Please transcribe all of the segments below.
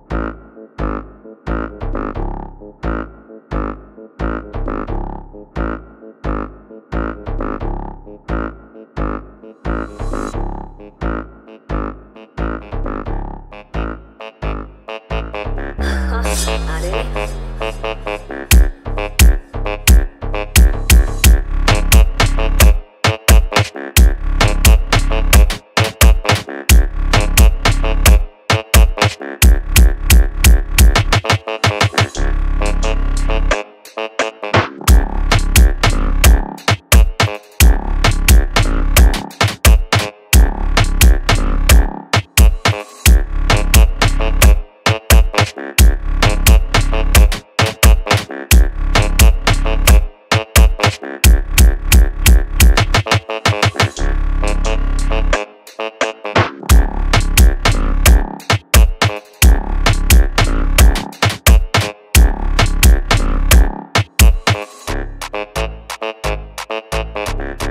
Thank you. Mm-hmm.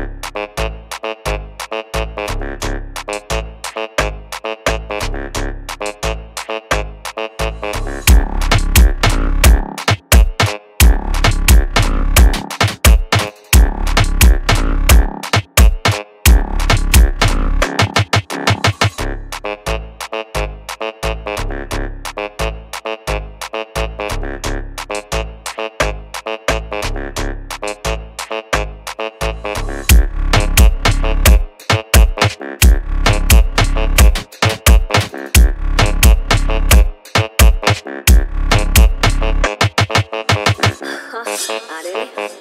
Allez.